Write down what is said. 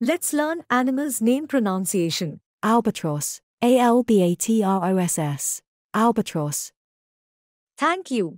Let's learn animals' name pronunciation. Albatross. A L B A T R O S S. Albatross. Thank you.